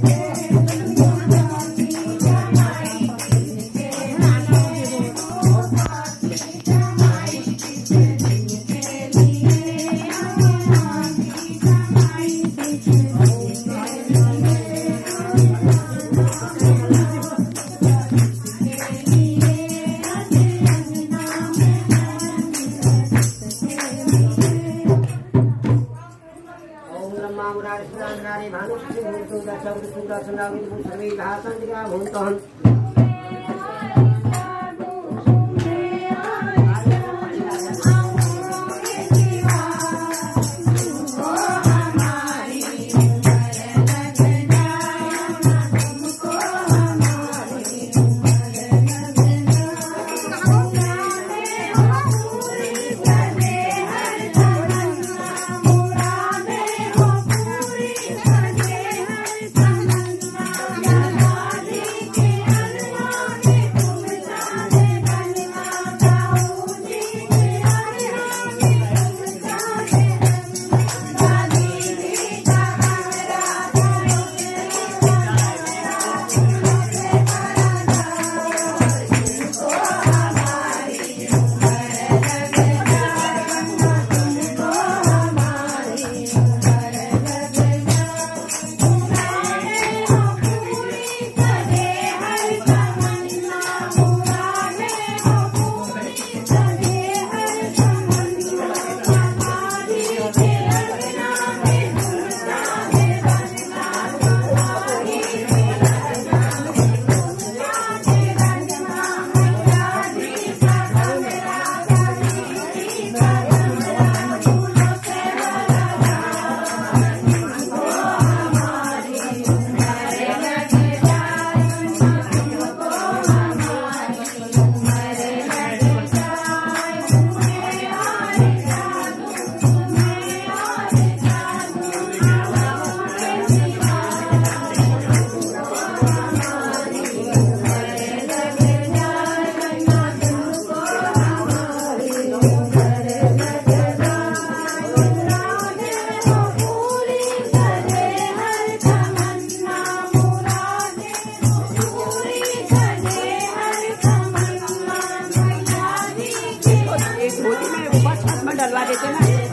Yeah. भूतु। डलवा देते ना।